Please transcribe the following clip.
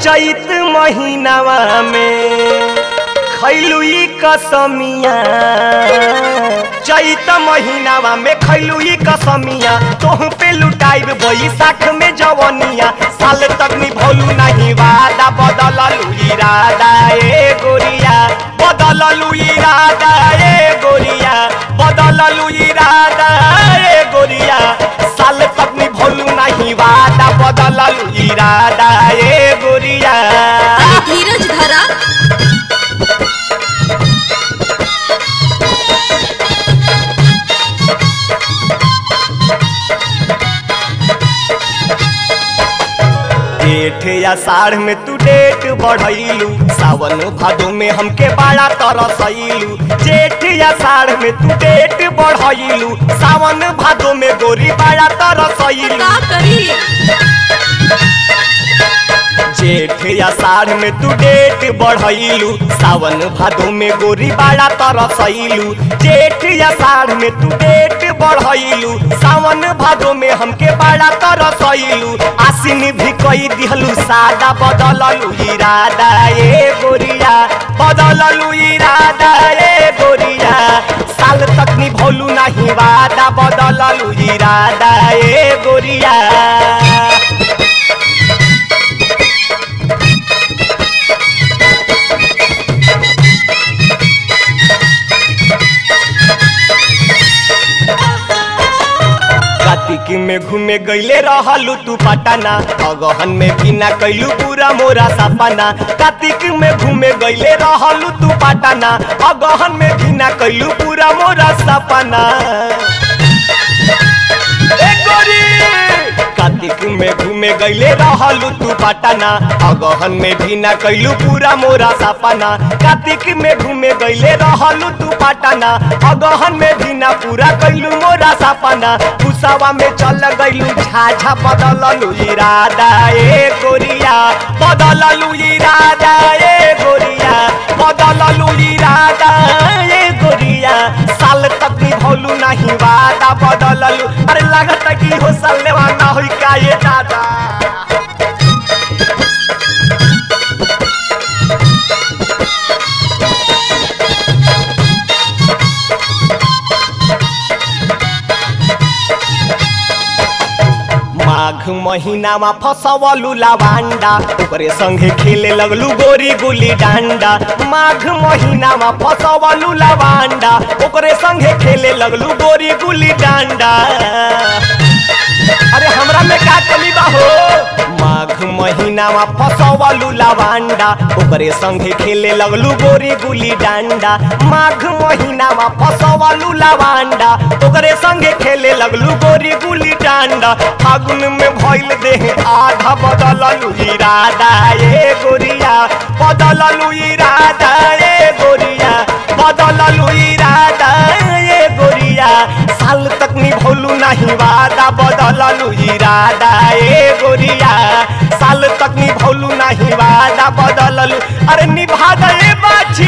चैत महीनावा में खैलू कसमिया। चैत महीनावा में खैलू ई कसमिया। तोह पे लुटाइब बैसाख में जवनिया। साल तक निभौलू नहीं वादा, बदललू इरादा ए गोरिया। बदललू इरादा ए गोरिया। बदललू इरादा ए गोरिया। साल तक निभौलू नहीं वादा, बदललू इरादा जेठ या साढ़ में तू डेट बढ़ैलू। सावन भादो में हमके बड़ा तरसैलू जेठ या साढ़ में तू डेट बढ़ैलू। सावन भादो में गोरी बड़ा तरसैलू जेठ या साढ़ में तू डेट बढ़ैलू। सावन भादो में गोरी बड़ा तरसैलू जेठ या साढ़ में तू डेट बढ़ैलू। सावन भादो में हमके बड़ा तरसैलू आसिन भी कई दिहलू सादा बदललू इरादा ए गोरिया। बदललू इरादा ए गोरिया। साल तक निभौलू नहीं वादा, बदललू इरादा ए गोरिया। में घूमे गईले रहलू तू पटना। अगहन में बिना कैलू पूरा मोरा सपना। कार्तिक में घूमे गईले रहलू तू पटना। अगहन में बिना कैलू पूरा मोरा सपना। गोरी! घूमे गईले रहलू तू पटना। अगहन में भी ना कैलू पूरा मोरा सपना। कार्तिक में घूमे गईले रहलू तू पटना। अगहन में भी ना पूरा कैलू मोरा सपना। पुसावा में चल गईलू, झाझा बदललू इरादा। ए गोरिया, बदललू इरादा। ए गोरिया लागत कि हो सल्लेवा ना होई का ये दादा? माघ महीनामा फसवलू लावांडा ओकरे संगे खेले लगलू गोरी गुली डांडा। माघ महीनामा फसवलू लावांडा ओकरे संगे खेले लगलू गोरी गुली डांडा। में का बा हो माघ महीनामा फसवलू लावांडा ओकरे संगे खेले लगलू गोरी गुली डांडा। माघ महीनामा फसवलू लावांडा ओकरे संगे खेले लगलू गोरी गुली डांडा। फागुन में भइल देह आधा बदललू इरादा, ए गोरिया, बदललू इरादा। साल तक निभौलू नहीं वादा, बदललू इरादा, ए गोरिया। साल तक निभौलू नहीं वादा, बदललू। अरे निभा दे बाछी